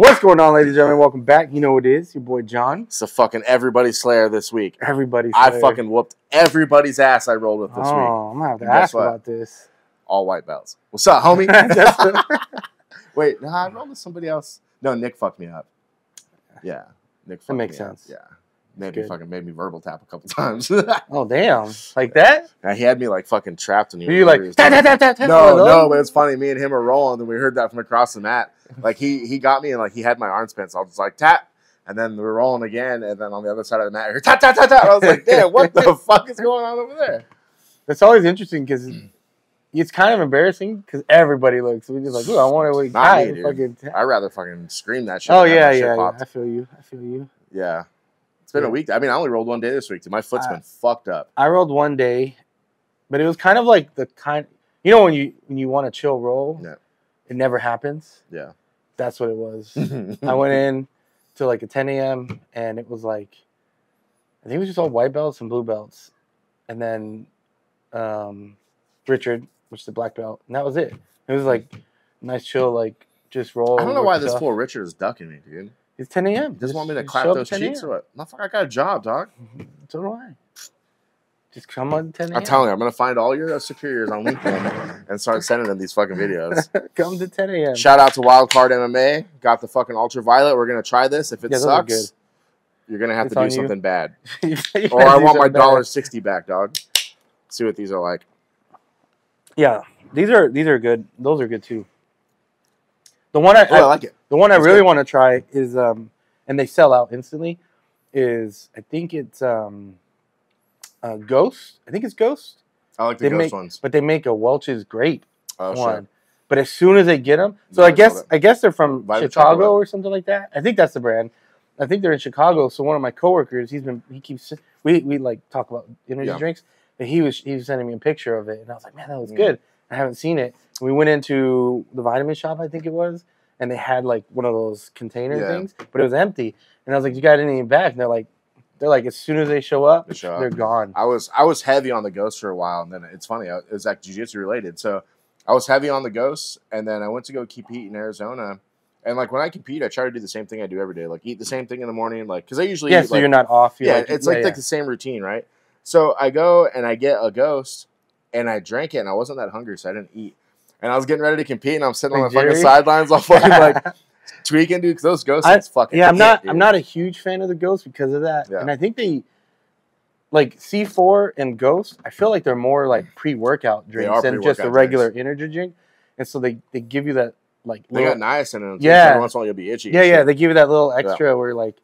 What's going on, ladies and gentlemen? Welcome back. You know what it is. Your boy John. It's a fucking everybody slayer this week. Everybody's I fucking whooped everybody's ass I rolled with this oh, week. I'm gonna have to And ask what? about this. All white belts. What's up, homie? Wait, nah, I rolled with somebody else. No, Nick fucked me up. Yeah, Nick. Fucked makes me up. sense. Yeah, made me fucking made me verbal tap a couple times. oh damn, like that? Now, he had me like fucking trapped in Were you like tap, tap, tap, tap, No, no, but it's funny. Me and him are rolling, and we heard that from across the mat. Like he he got me, and like he had my arm spent, so I was just like tap, and then we were rolling again, and then on the other side of the mat, I heard tap tap tap tap. I was like, damn, what the fuck is going on over there? It's always interesting because mm. it's kind of embarrassing because everybody looks. We just like, ooh, I want to Not me, dude. Fucking tap. I'd rather fucking scream that shit. Oh yeah, yeah, yeah. I feel you. I feel you. Yeah. It's been Yeah. a week. I mean, I only rolled one day this week. My foot's Uh, been fucked up. I rolled one day, but it was kind of like the kind. You know when you when you want to chill roll, Yeah. it never happens. Yeah. That's what it was. I went in to like a 10 a.m. and it was like, I think it was just all white belts and blue belts, and then um, Richard, which is the black belt, and that was it. It was like nice chill, like just roll. I don't know why this fool Richard is ducking me, dude. It's 10 a.m. Just want me to clap those cheeks or what? Motherfucker, I got a job, dog. So do I. Just come on 10 a.m. I'm telling you, I'm gonna find all your superiors on LinkedIn and start sending them these fucking videos. come to 10 a.m. Shout out to Wildcard MMA. Got the fucking ultraviolet. We're gonna try this. If it Yeah, sucks, good. you're gonna have It's to do you. something bad. Or I want my dollar sixty back, dog. See what these are like. Yeah, these are these are good. Those are good too. The one I, Oh, I like it. the one I really good. want to try is um, and they sell out instantly. Is I think it's um, uh, Ghost. I think it's Ghost. I like the They ghost make, ones. but they make a Welch's grape Oh one. shit. But as soon as they get them, so Yeah, I I guess. I guess they're from Vitamin Chicago chocolate. or something like that. I think that's the brand. I think they're in Chicago. So one of my coworkers, he's been he keeps we we like talk about energy Yeah. drinks, and he was he was sending me a picture of it, and I was like, man, that was Mm. good. I haven't seen it. We went into the vitamin shop, I think it was, and they had like one of those container Yeah. things, but it was empty. And I was like, you got any back? And they're like, they're like, as soon as they show up, They show up. they're gone. I was I was heavy on the ghosts for a while, and then it's funny. I- It's like jujitsu related. So I was heavy on the ghosts, and then I went to go compete in Arizona. And like when I compete, I try to do the same thing I do every day, like eat the same thing in the morning, like because I usually Yeah, eat, so like, you're not off. You're yeah, like, it's like yeah, like the same routine, right? So I go and I get a ghost, and I drank it, and I wasn't that hungry, so I didn't eat. And I was getting ready to compete, and I'm sitting on Like the fucking sidelines, all fucking like tweaking, dude. Because those ghosts, I- fucking yeah, I'm not. dude. I'm not a huge fan of the ghosts because of that. Yeah. And I think they, like C4 and Ghost, I feel like they're more like pre-workout drinks than just a regular energy drink. And so they they give you that like They little, got niacin in them. Yeah. Once in a while, you'll be itchy. yeah yeah shit. they give you that little extra where like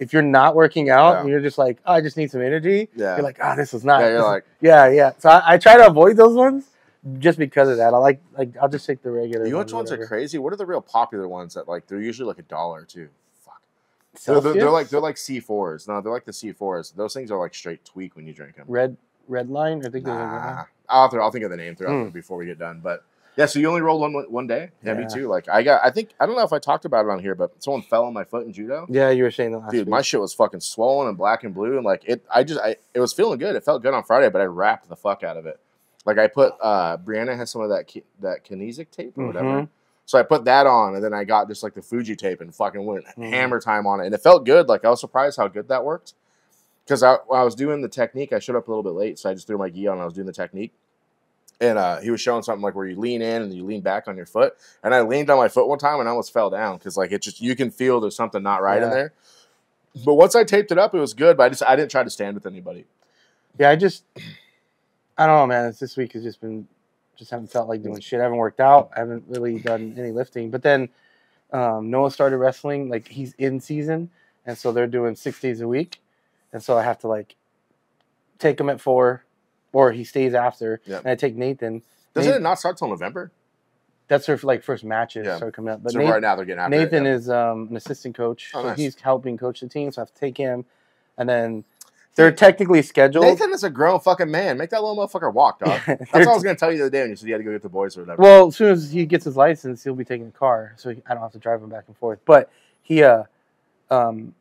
if you're not working out Yeah. and you're just like oh, I just need some energy. yeah. You're like oh this is not. yeah, you're like. yeah yeah. So I, I try to avoid those ones just because of that. I like like I'll just take the regular. You know which ones are crazy? What are the real popular ones that like they're usually like a dollar too? Fuck. They're, they're, they're like they're like C fours. No, they're like the C fours. Those things are like straight tweak when you drink them. red red line. I think there's a red Nah. line. I'll, to- I'll think of the name throughout Mm. before we get done. But yeah, so you only rolled one one day. Yeah, me too. Like I got, I think I don't know if I talked about it on here, but someone fell on my foot in judo. Yeah, you were saying that last Dude, week. my shit was fucking swollen and black and blue, and like it, I just, I, it was feeling good. It felt good on Friday, but I wrapped the fuck out of it. Like I put, uh, Brianna has some of that ki- that kinesic tape or whatever. Mhm. So I put that on, and then I got just like the Fuji tape and fucking went Mhm. hammer time on it, and it felt good. Like I was surprised how good that worked. Because I, when I was doing the technique, I showed up a little bit late, so I just threw my gi on. and I was doing the technique, and uh, he was showing something like where you lean in and you lean back on your foot, and I leaned on my foot one time and I almost fell down because like it just you can feel there's something not right in there. But once I taped it up, it was good. But I just I didn't try to stand with anybody. Yeah, I just I don't know, man. It's, this week has just been just haven't felt like doing shit. I haven't worked out. I haven't really done any lifting. But then um, Noah started wrestling. Like he's in season, and so they're doing six days a week, and so I have to like take him at four, or he stays after, Yep. and I take Nathan. Doesn't Nathan- it not start till November? That's their like first matches Yeah. start coming up. But so Nathan, right now they're getting after it, Nathan yeah. is um, an assistant coach, Oh, so nice. he's helping coach the team. So I have to take him, and then they're technically scheduled. Nathan is a grown fucking man. Make that little motherfucker walk, dog. That's what I was gonna tell you the other day when you said you had to go get the boys or whatever. Well, as soon as he gets his license, he'll be taking a car, so he, I don't have to drive him back and forth. But he, uh, um,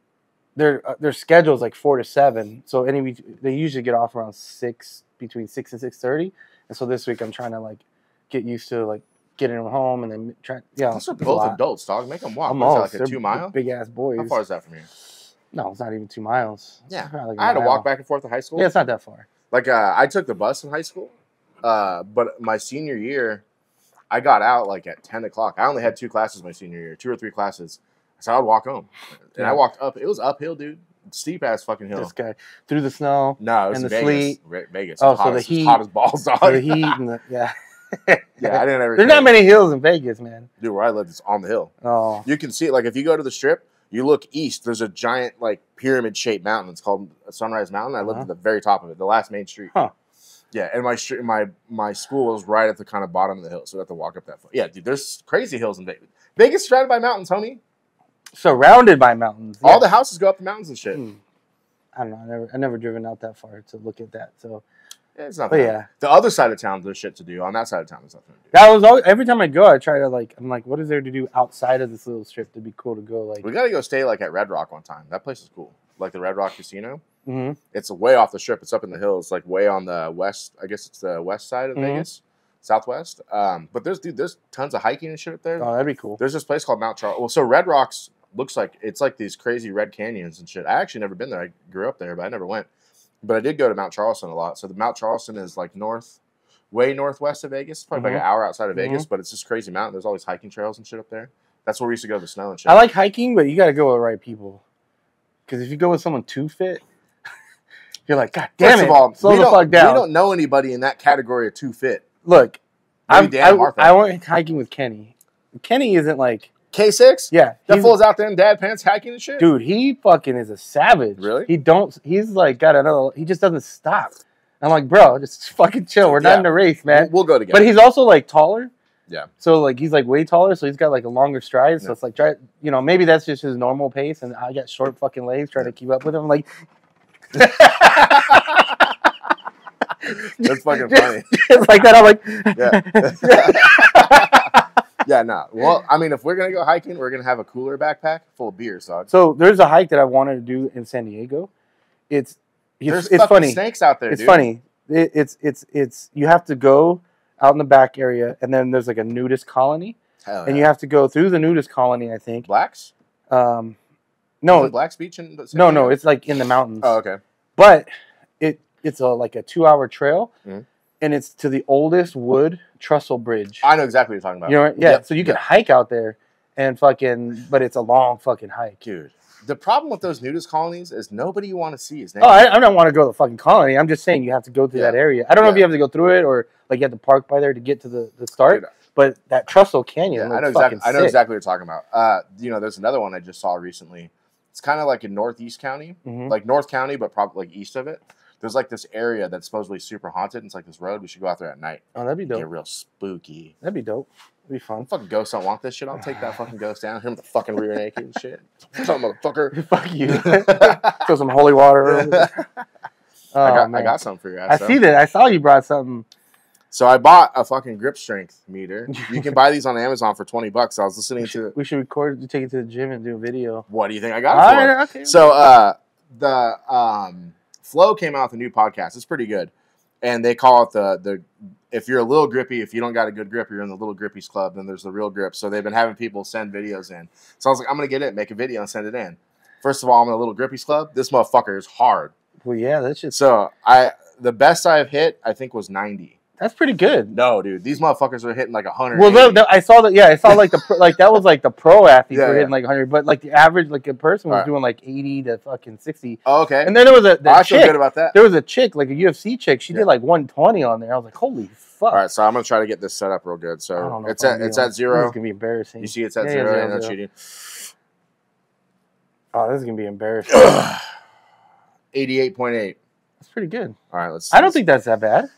their uh, their schedule's like four to seven, so any they usually get off around six, between six and six thirty. And so this week I'm trying to like get used to like getting them home and then trying. Yeah, Those are both adults, dog. Make them walk. I'm What's that, almost. like a two mile? Big ass boys. How far is that from here? No, it's not even two miles. Yeah. like I had to walk back and forth to high school. Yeah, it's not that far. Like uh, I took the bus in high school, uh, but my senior year, I got out like at ten o'clock. I only had two classes my senior year, two or three classes. So I'd walk home, and I walked up. It was uphill, dude. Steep ass fucking hill. This guy through the snow, no, it was and the Vegas. sleet. Vegas. Oh, so the as- heat- hot as balls, dog. the heat, and the yeah. yeah, I didn't ever. There's not many hills in Vegas, man. Dude, where I lived it's on the hill. Oh, You can see it. Like if you go to the strip, you look east. There's a giant like pyramid shaped mountain. It's called Sunrise Mountain. I lived Uh-huh. at the very top of it, the last main street. Huh. Yeah, and my str- my my school was right at the kind of bottom of the hill, so I have to walk up that. Far. Yeah, dude, there's crazy hills in Vegas. Vegas surrounded by mountains, homie. Surrounded by mountains. All yeah. the houses go up the mountains and shit. Hmm. I don't know. I never, I never driven out that far to look at that. So, Yeah, it's but nothing. yeah, The other side of town, there's shit to do. On that side of town, there's nothing to do. that was always, every time I go, I try to like, I'm like, what is there to do outside of this little strip to be cool to go? Like, We gotta go stay like at Red Rock one time. That place is cool. Like the Red Rock Casino. mhm. It's way off the strip. It's up in the hills, like way on the west. I guess it's the west side of Mhm. Vegas, southwest. Um, but there's dude, there's tons of hiking and shit up there. oh, that'd be cool. There's this place called Mount Charles. Well, so Red Rocks looks like it's like these crazy red canyons and shit. I actually never been there. I grew up there, but I never went. But I did go to Mount Charleston a lot. So the Mount Charleston is like north, way northwest of Vegas, probably like Mhm. an hour outside of Vegas. Mm-hmm. But it's this crazy mountain. There's all these hiking trails and shit up there. That's where we used to go to the snow and shit. I like hiking, but you got to go with the right people. Because if you go with someone too fit, you're like, God damn First it! of all, slow we the don't, fuck down. we don't know anybody in that category of too fit. Look, Maybe I'm, Dan I. I went hiking with Kenny. Kenny isn't like, K6? yeah, That fool's out there in dad pants hacking and shit? dude. He fucking is a savage. Really? He don't. He's like got another. He just doesn't stop. I'm like, bro, just fucking chill. We're not Yeah. in a race, man. we'll go together. But he's also like taller. Yeah. So like he's like way taller, so he's got like a longer stride. So Yeah. it's like try, you know, maybe that's just his normal pace, and I got short fucking legs trying to keep up with him. Like, That's fucking funny. it's like that. I'm like, Yeah. Yeah, no. Well, I mean, if we're gonna go hiking, we're gonna have a cooler backpack full of beers, dog. so there's a hike that I wanted to do in San Diego. It's There's it's, it's fucking funny. snakes out there. It's dude. funny. It, it's it's it's you have to go out in the back area, and then there's like a nudist colony, Hell and yeah. you have to go through the nudist colony. I think. blacks. Um, No, no, Blacks Beach and no, no. It's like in the mountains. oh okay. but it it's a like a two hour trail, Mhm. And it's to the oldest wood trestle bridge. I know exactly what you're talking about. you know, yeah. Yep, So you can yep. hike out there, and fucking, but it's a long fucking hike. dude. The problem with those nudist colonies is nobody you want to see is Oh, I, I don't want to go to the fucking colony. I'm just saying you have to go through Yeah. that area. I don't know if you have to go through it or like you have to park by there to get to the, the start. Dude, But that Trestle Canyon, Yeah, I know exactly. I know sick. exactly what you're talking about. Uh, you know, there's another one I just saw recently. It's kind of like in Northeast County, Mhm. like North County, but probably like east of it. There's like this area that's supposedly super haunted. And it's like this road. We should go out there at night. Oh, that'd be dope. Get real spooky. That'd be dope. That'd be fun. Fucking ghosts don't want this shit. I'll take that fucking ghost down. Him with the fucking rear naked and shit. What's up, motherfucker? Fuck you. Throw some holy water. Oh, I got, man. I got something for you. I see that. I saw you brought something. So I bought a fucking grip strength meter. You can buy these on Amazon for twenty bucks. I was listening We to. should, we should record, take it to the gym and do a video. What do you think I got? All right, okay. So uh, the um, Flow came out with a new podcast. It's pretty good, and they call it the the. If you're a little grippy, if you don't got a good grip, you're in the little grippies club. Then there's the real grip. So they've been having people send videos in. So I was like, I'm gonna get it, make a video, and send it in. First of all, I'm in a little grippies club. This motherfucker is hard. well, yeah, that's just So I the best I've hit, I think, was 90. That's pretty good. No, dude, these motherfuckers are hitting like 100. Well, the, the, I saw that. Yeah, I saw like the pro, like that was like the pro athletes Yeah, were yeah. hitting like 100, but like the average like a person was Alright. doing like 80 to fucking 60. oh, okay. And then there was a Oh, I that feel good about that. there was a chick like a UFC chick. She Yeah. did like 120 on there. I was like, holy fuck. All right, so I'm gonna try to get this set up real good. So it's at it's at zero. is gonna be embarrassing. You see, it's at zero. zero, and no zero. cheating. Oh, this is gonna be embarrassing. Eighty-eight point eight. That's pretty good. All right, let's. I don't let's- think that's that bad.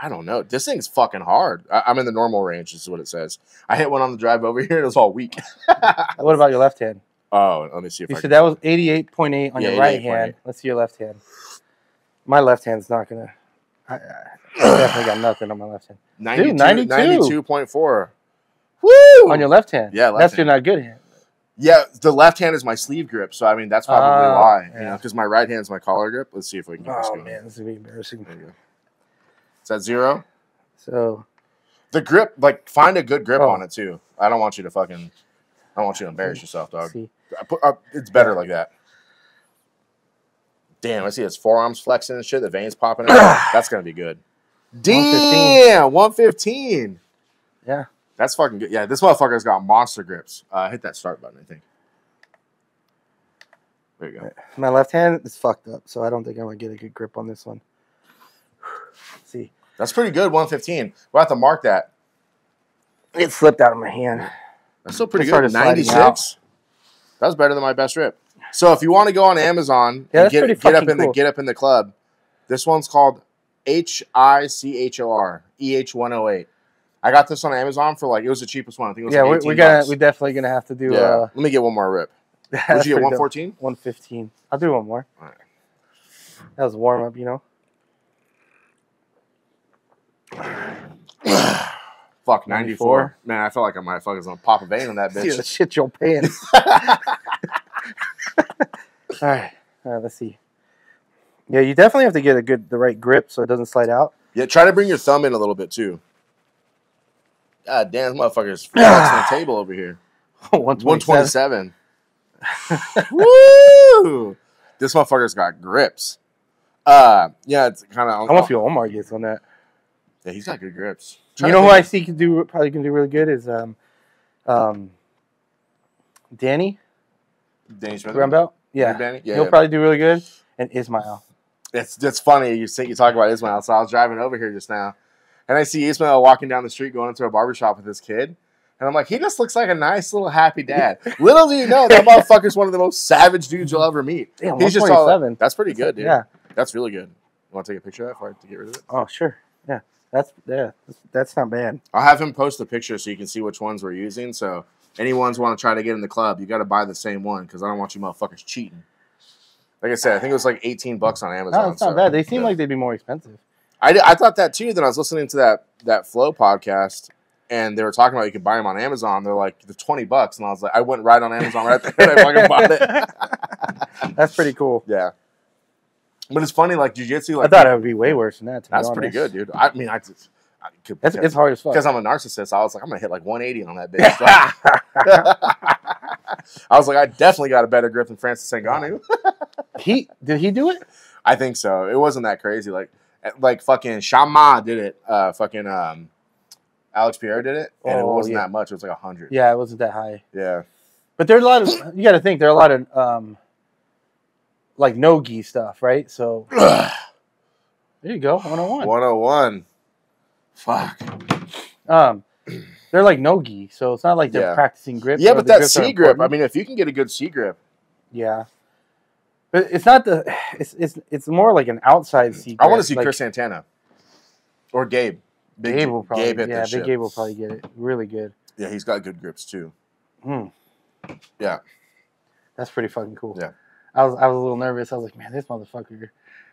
I don't know. This thing's fucking hard. I, I'm in the normal range. This is what it says. I hit one on the drive over here. and It was all weak. What about your left hand? oh, let me see if You I said can. that was 88.8 on Yeah, your right hand. Let's see your left hand. My left hand's not gonna. I, I definitely got nothing on my left hand. 92, 92. 92.4. Woo! On your left hand. Yeah, left that's hand. your not good hand. yeah, the left hand is my sleeve grip. So I mean, that's probably Oh, why. You yeah. know, because my right hand's my collar grip. Let's see if we can. Get this Oh going. man, this is gonna be embarrassing. Is that zero? So The grip, like, find a good grip Oh. on it too. I don't want you to fucking. I don't want you to embarrass yourself, dog. Put, uh, it's better like that. Damn, I see his forearms flexing and shit. The veins popping out. That's gonna be good. 115. Damn, one fifteen. yeah. That's fucking good. Yeah, this motherfucker's got monster grips. Uh, hit that start button, I think. There you go. My left hand is fucked up, so I don't think I'm gonna get a good grip on this one. See, That's pretty good. One fifteen. We'll have to mark that. it slipped out of my hand. That's still pretty It good. Ninety six. That was better than my best rip. So if you want to go on Amazon Yeah, and get, get up in the get up in the club, this one's called H I C H O R E H one hundred eight. I got this on Amazon for like it was the cheapest one. I think it was Yeah, like we're, 18 we're gonna bucks. we're definitely gonna have to do. yeah. Uh, Let me get one more rip. Would you get one fourteen? 115. I'll do one more. Alright. That was warm up, you know. Fuck, 94. 94. Man, I feel like I might fucking gonna pop a vein on that bitch. shit your pants. All right, all right. Let's see. Yeah, you definitely have to get a good, the right grip so it doesn't slide out. yeah, try to bring your thumb in a little bit too. God damn, this motherfucker's flexing the table over here. 127. 127. Woo! This motherfucker's got grips. Uh, yeah, it's kind of. I want to feel Omar gets on that. Yeah, he's got good grips. you know who I see can do probably can do really good is um, um, Danny Danny Smith. Yeah, Danny? Yeah, he'll yeah. probably do really good. And Ismail. It's it's funny you say you talk about Ismail. So I was driving over here just now, and I see Ismail walking down the street going into a barbershop with his kid. And I'm like, he just looks like a nice little happy dad. Little do you know that motherfucker's one of the most savage dudes you'll ever meet. Damn, He's just all 127. that's pretty good, dude. Yeah. That's really good. You want to take a picture of that for to get rid of it? Oh sure. Yeah. That's yeah. That's, not bad. I'll have him post the picture so you can see which ones we're using. So anyone's want to try to get in the club, you got to buy the same one because I don't want you motherfuckers cheating. Like I said, I think it was like 18 bucks on Amazon. No, it's not so, bad. They seem yeah. like they'd be more expensive. I, I thought that too. Then I was listening to that that Flow podcast, and they were talking about you could buy them on Amazon. They're like the twenty bucks, and I was like, I went right on Amazon right there, and I fucking bought it. That's pretty cool. yeah, but it's funny, like jujitsu. Like I thought it would be way worse than that. To be that's pretty good, dude. I mean, I just I could It's, it's hard as fuck. because I'm a narcissist. I was like, I'm gonna hit like 180 on that bitch. I was like, I definitely got a better grip than Francis Ngannou. he did he do it? I think so. It wasn't that crazy. Like, like fucking Shama did it. Uh, fucking um, Alex Pereira did it, and it Oh, wasn't yeah. that much. It was like hundred. Yeah, it wasn't that high. Yeah. But there's a lot of you got to think there are a lot of um, like no gi stuff, right? So there you go, 101. 101. Fuck. Um, they're like no gi, so it's not like they're Yeah. practicing grip. Yeah, but the that C grip. I mean, if you can get a good C grip, yeah. But it's not the. It's it's it's more like an outside C. Grip. I want to see like, Chris Santana or Gabe. Big Gabe will probably. Gabe hit yeah, Big shit. Gabe will probably get it really good. Yeah, he's got good grips too. Hmm. Yeah. That's pretty fucking cool. Yeah. I was I was a little nervous. I was like, man, this motherfucker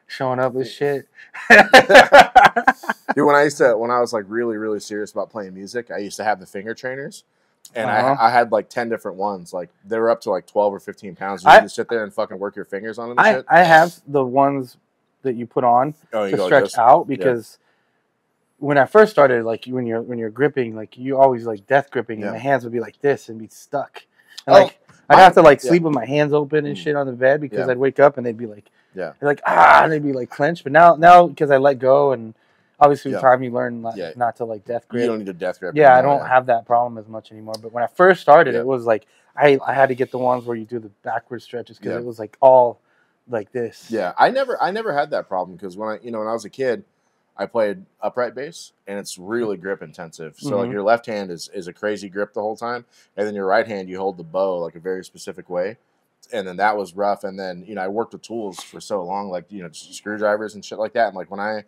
showing up with shit. Dude, when I used to, when I was like really, really serious about playing music, I used to have the finger trainers, and Uh-huh. I, I had like ten different ones. Like they were up to like twelve or fifteen pounds. You I- just sit there and fucking work your fingers on them and I, shit. I have the ones that you put on Oh, you to stretch just- out because when I first started, like when you're when you're gripping, like you always like death gripping, Yeah. and my hands would be like this and be stuck. And Oh, like I'd have to like yeah. sleep with my hands open and Mm. shit on the bed because Yeah. I'd wake up and they'd be like, Yeah. they're like ah, and they'd be like clenched. But now now because I let go and obviously with Yeah. time you learn not, Yeah. not to like death grip. You don't need a death grip. Yeah, I don't have that problem as much anymore. But when I first started, it was like I I had to get the ones where you do the backward stretches because it was like all like this. Yeah, I never, I never had that problem because when I, you know, when I was a kid, I played upright bass, and it's really grip intensive. So like Mhm. your left hand is is a crazy grip the whole time, and then your right hand you hold the bow like a very specific way, and then that was rough. And then you know I worked with tools for so long, like you know screwdrivers and shit like that. And like when I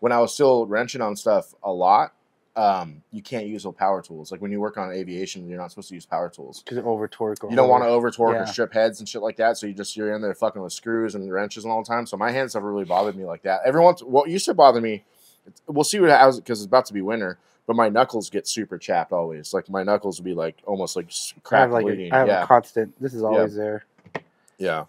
when I was still wrenching on stuff a lot, um, you can't use power tools. Like when you work on aviation, you're not supposed to use power tools. because over torque. You don't want to over- torque Yeah. or strip heads and shit like that. So you just you're in there fucking with screws and wrenches and all the time. So my hands never really bothered me like that. Every once what used to bother me, it's- we'll see what happens because it's about to be winter. But my knuckles get super chapped always. Like my knuckles would be like almost like s- I crack have like bleeding. a, I have yeah, a constant. This is always there. yeah.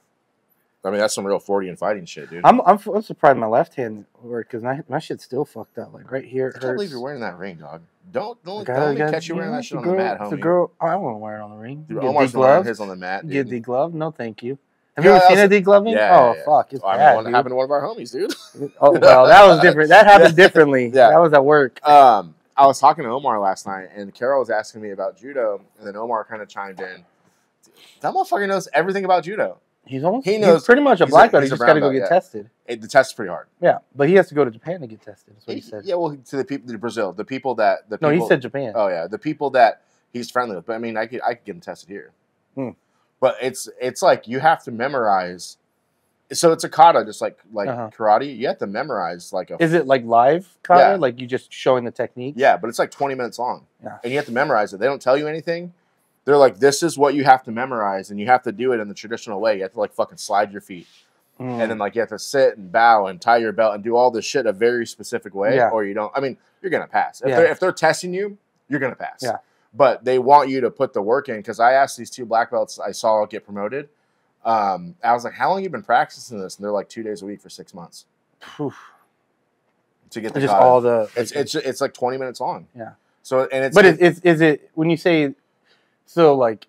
I mean, that's some real forty and fighting shit, dude. I'm I'm, I'm surprised my left hand worked because my my shit's still fucked up. Like right here, it I can't believe you're wearing that ring, dog. Don't don't, Gotta- don't gotta- catch you wearing that shit the on girl, the mat, homie. The girl, I won't wear it on the ring. Dude, Get Omar's the wearing glove. his on the mat. Get Dude. deglove? No, thank you. Have you ever seen a degloving? Yeah, oh yeah, fuck, it's I mean, bad, dude. happened to one of our homies, dude. Oh well, that was different. That happened differently. Yeah. that was at work. Um, I was talking to Omar last night, and Carol was asking me about judo, and then Omar kind of chimed in. That motherfucker knows everything about judo. He's almost. He He's knows- pretty much a black belt. He he's just got to go get yeah. tested. It, the test is pretty hard. Yeah, but he has to go to Japan to get tested. That's what he said. Yeah, well, to the people, to Brazil, the people that the no, he said Japan. Oh yeah, the people that he's friendly with. But I mean, I could I could get him tested here. Hmm. But it's it's like you have to memorize. So it's a kata, just like like Uh-huh. karate. You have to memorize like a Is it like live kata? Yeah. Like you just showing the technique? yeah, but it's like twenty minutes long, Yeah. and you have to memorize it. They don't tell you anything. They're like, this is what you have to memorize, and you have to do it in the traditional way. You have to like fucking slide your feet, Mm. and then like you have to sit and bow and tie your belt and do all this shit a very specific way, Yeah. or you don't. I mean, you're gonna pass if Yeah. they're if they're testing you. You're gonna pass. Yeah. But they want you to put the work in because I asked these two black belts I saw get promoted. Um, I was like, "How long you been practicing this?" And they're like, two days a week for six months to get the just all the. It's it's it's like twenty minutes long. Yeah. So and it's but is, is is it when you say so like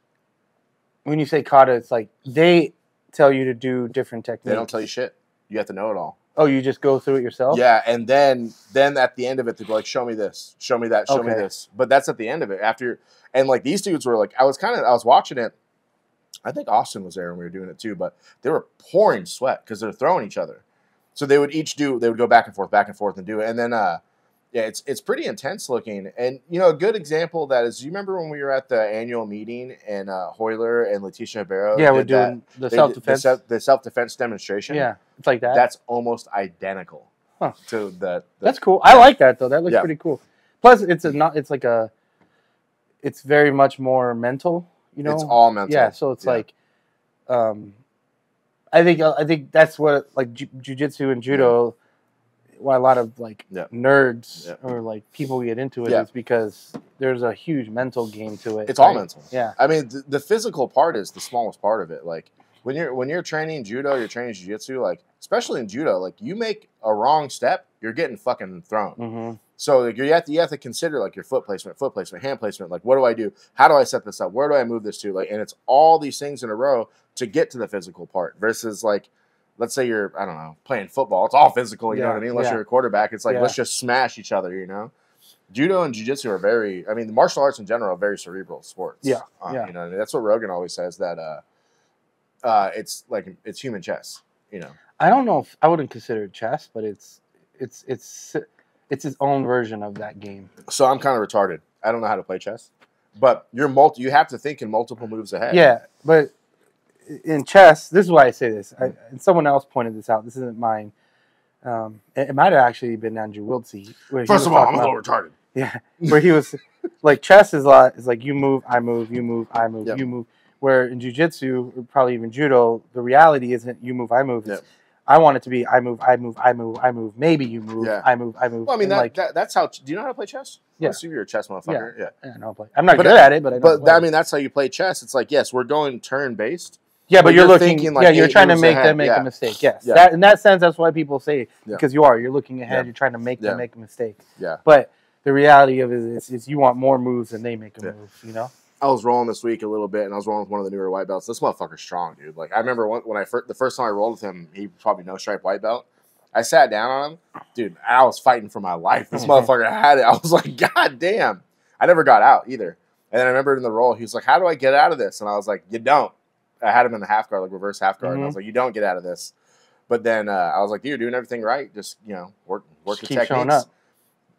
when you say kata, it's like they tell you to do different techniques. they don't tell you shit. You have to know it all. Oh, you just go through it yourself. Yeah, and then then at the end of it, they're like, "Show me this, show me that, show me this." But that's at the end of it. After and like these dudes were like, I was kind of I was watching it. I think Austin was there when we were doing it too, but they were pouring sweat because they're throwing each other. So they would each do they would go back and forth, back and forth, and do it, and then uh, yeah, it's it's pretty intense looking. And you know, a good example of that is you remember when we were at the annual meeting and uh, Royler and Leticia Ribeiro. yeah, we're did that- doing the they self defense, the self defense demonstration. Yeah, it's like that. that's almost identical Huh. to the, the That's cool. I like that though. That looks Yeah. pretty cool. Plus, it's a not. It's like a. It's very much more mental. You know. it's all mental. Yeah. So it's Yeah. like, um, I think I think that's what like ju- jujitsu and judo. Why a lot of like Yeah. nerds Yeah. or like people get into it is Yeah. because there's a huge mental game to it. It's all mental. Yeah. I mean, the, the physical part is the smallest part of it. Like when you're when you're training judo, you're training jiu-jitsu, like especially in judo, like you make a wrong step, you're getting fucking thrown. hmm So like, you have to you have to consider like your foot placement, foot placement, hand placement. Like what do I do? How do I set this up? Where do I move this to? Like, and it's all these things in a row to get to the physical part. Versus like, let's say you're I don't know playing football. It's all physical. You know what I mean? Unless yeah. you're a quarterback, it's like Yeah. let's just smash each other. You know. Judo and jiu-jitsu are very, I mean, the martial arts in general are very cerebral sports. Yeah, Uh, yeah. You know, what I mean? that's what Rogan always says that uh, uh, it's like it's human chess. You know, I don't know if I wouldn't consider it chess, but it's it's it's it's its own version of that game. so I'm kind of retarded. I don't know how to play chess, but you're multi. You have to think in multiple moves ahead. Yeah, but in chess, this is why I say this. I, and someone else pointed this out. This isn't mine. Um, it, it might have actually been Andrew Wiltse. where First of all, I'm a little retarded. Yeah, where he was like chess is a lot. Is like you move, I move, you move, I move, Yep. you move. Where in jujitsu, or probably even judo, the reality isn't you move, I move. Yep. I want it to be I move, I move, I move, I move. Maybe you move, Yeah. I move, I move. Well, I mean, that, like that that's how. Do you know how to play chess? Yeah. I assume you're a chess motherfucker. Yeah. I don't know, play. I'm not But, good at it, but I know. But play. I mean, that's how you play chess. It's like, yes, we're going turn based. Yeah, but, But you're, you're looking. thinking, like, yeah, you're trying to make ahead. them make Yeah. a mistake. Yes, Yeah. that in that sense, that's why people say Yeah. because you are. You're looking ahead. You're trying to make them make a mistake. Yeah. But the reality of it is, is you want more moves than they make a move. You know. I was rolling this week a little bit, and I was rolling with one of the newer white belts. This motherfucker's strong, dude. Like I remember when, when I first, the first time I rolled with him, he probably no stripe white belt. I sat down on him, dude. I was fighting for my life. This motherfucker had it. I was like, God damn! I never got out either. And then I remember in the roll, he was like, How do I get out of this? And I was like, You don't. I had him in the half guard, like reverse half guard, and I was like, You don't get out of this. But then uh, I was like, You're doing everything right. Just you know, work work Just showing techniques. up.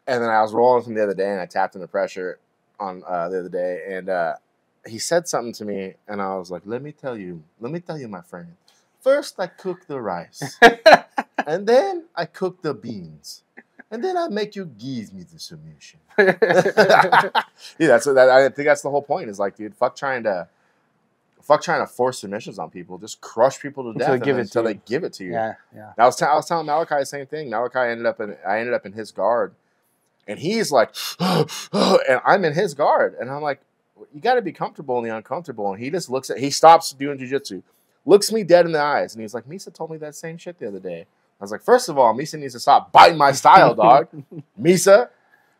And then I was rolling with him the other day, and I tapped into pressure on uh, the other day, and uh, he said something to me, and I was like, "Let me tell you, let me tell you, my friend. First, I cook the rice, and then I cook the beans, and then I make you give me the submission." yeah, that's that, I think that's the whole point. Is like, dude, fuck trying to. Fuck trying to force submissions on people. Just crush people to Until death they give it to until they you. give it to you. yeah, yeah. I was, t- I was telling Malachi the same thing. Malachi ended up in I ended up in his guard, and he's like, and I'm in his guard, and I'm like, you got to be comfortable in the uncomfortable. And he just looks at he stops doing jujitsu, looks me dead in the eyes, and he's like, Misa told me that same shit the other day. I was like, first of all, Misa needs to stop biting my style, dog. Misa.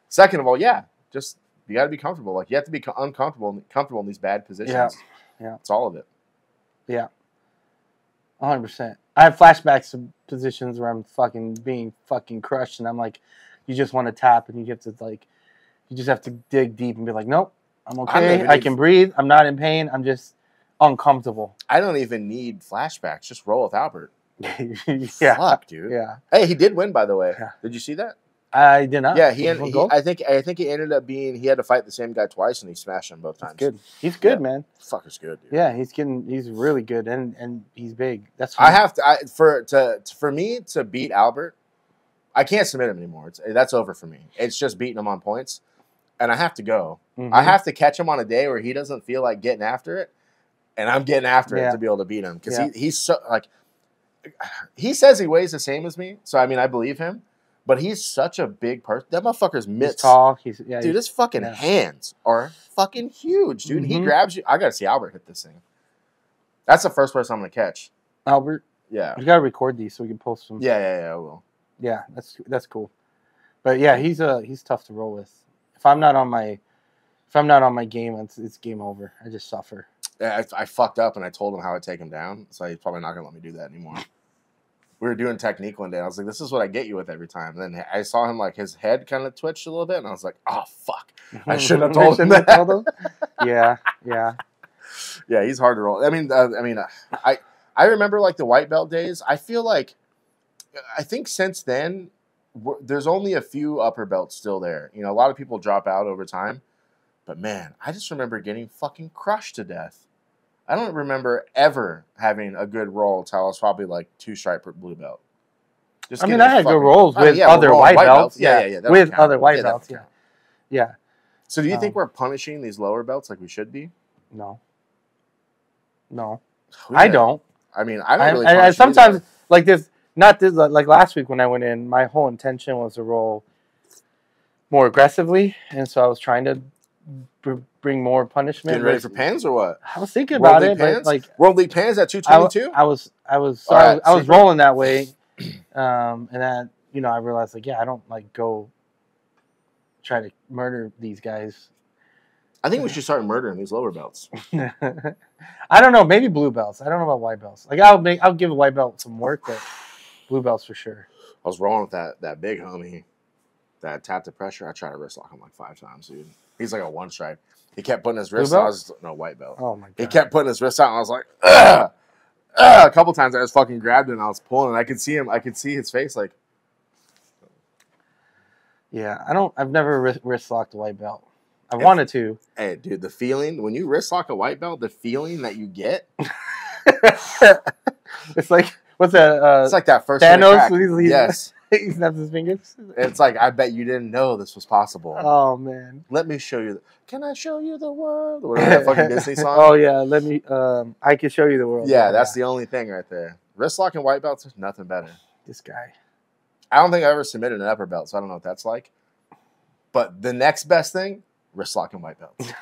Second of all, yeah, just you got to be comfortable. Like you have to be co- uncomfortable, comfortable in these bad positions. Yeah, yeah. it's all of it. Yeah. 100%. I have flashbacks to positions where I'm fucking being fucking crushed and I'm like, you just want to tap and you have to like, you just have to dig deep and be like, nope, I'm okay. even I can breathe. I'm not in pain. I'm just uncomfortable. I don't even need flashbacks. Just roll with Albert. yeah. Fuck, dude. Yeah. Hey, he did win, by the way. Yeah. Did you see that? I did not. yeah, he, he? I think I think it ended up being he had to fight the same guy twice and he smashed him both He's times. good. He's good, Yeah. man. Fucker's good, dude. Yeah, he's getting, he's really good and, and he's big. That's I have to I, for to for me to beat Albert. I can't submit him anymore. It's that's over for me. It's just beating him on points, and I have to go. Mhm. I have to catch him on a day where he doesn't feel like getting after it, and I'm getting after Yeah. it to be able to beat him because Yeah. he, he's so like he says he weighs the same as me, so I mean I believe him, but he's such a big person. That motherfucker's He's mitts, tall. He's, yeah. dude. he's, His fucking yeah. hands are fucking huge, dude. He Mhm. grabs you. I gotta see Albert hit this thing. That's the first person I'm gonna catch. Albert, Yeah, you got to record these so we can post them. yeah, yeah, yeah. I will. yeah, that's that's cool. But yeah, he's uh he's tough to roll with. If I'm not on my if I'm not on my game, it's, it's game over. I just suffer. Yeah, I, I fucked up and I told him how to take him down, so he's probably not gonna let me do that anymore. We were doing technique one day. I was like, "This is what I get you with every time." And then I saw him like his head kind of twitched a little bit, and I was like, "Oh fuck!" I shouldn't have told him that. told him. Yeah, yeah. Yeah, he's hard to roll. I mean, uh, I mean, uh, I I remember like the white belt days. I feel like I think since then there's only a few upper belts still there. You know, a lot of people drop out over time, but man, I just remember getting fucking crushed to death. I don't remember ever having a good roll until I was probably like two stripe or blue belt. Just I mean, I had good fucking- rolls I mean, with yeah, other white, white belts. belts. Yeah, yeah, yeah, that with other white Yeah, belts. Yeah, yeah. So do you think Um, we're punishing these lower belts like we should be? No, no, I don't. I mean, I don't I, really. and- and punish either. sometimes like this, not this. Like last week when I went in, my whole intention was to roll more aggressively, and so I was trying to bring more punishment. getting ready for pans or what? I was thinking World about League it, pans? like World League pans at two I, twenty two. I was, I was, I right, was, I was super. rolling that way, um, and that you know, I realized like, yeah, I don't like go try to murder these guys. I think we should start murdering these lower belts. I don't know, maybe blue belts. I don't know about white belts. Like I'll make, I'll give a white belt some work, but blue belts for sure. I was rolling with that that big homie that tapped the pressure. I tried to wrist lock him like five times, dude. He's like a one stripe. He kept putting his wrist out. I was, no white belt. Oh my god! He kept putting his wrist out, and I was like, Ugh! Ugh! a couple times I just fucking grabbed it and I was pulling, and I could see him. I could see his face, like, Yeah, I don't. I've never wrist, wrist locked a white belt. I If- wanted to. hey, dude, the feeling when you wrist lock a white belt, the feeling that you get, it's like what's that? Uh, it's like that first Thanos he's- he's- Yes, he snaps his fingers. it's like I bet you didn't know this was possible. Oh man! Let me show you. The, Can I show you the world? Or whatever that fucking Disney song. oh yeah, let me. Um, I can show you the world. Yeah, that's the only thing right there. Wrist lock and white belts, nothing better. this guy. I don't think I ever submitted an upper belt, so I don't know what that's like. But the next best thing, wrist lock and white belts.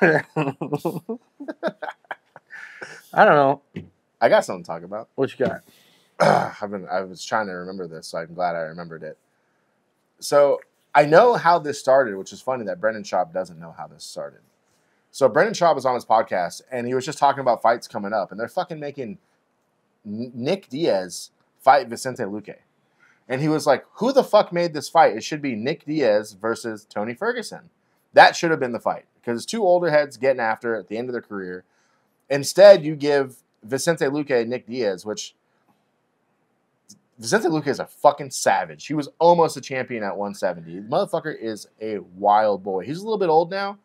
I don't know I got something to talk about. what you got. I've been I was trying to remember this, so I'm glad I remembered it. So I know how this started, which is funny that Brendan Schaub doesn't know how this started. So Brendan Schaub was on his podcast and he was just talking about fights coming up, and they're fucking making Nick Diaz fight Vicente Luque. And he was like, Who the fuck made this fight? It should be Nick Diaz versus Tony Ferguson. That should have been the fight. Because two older heads getting after at the end of their career. Instead, you give Vicente Luque and Nick Diaz, which Vicente Luque is a fucking savage. He was almost a champion at 170. The motherfucker is a wild boy. He's a little bit old now.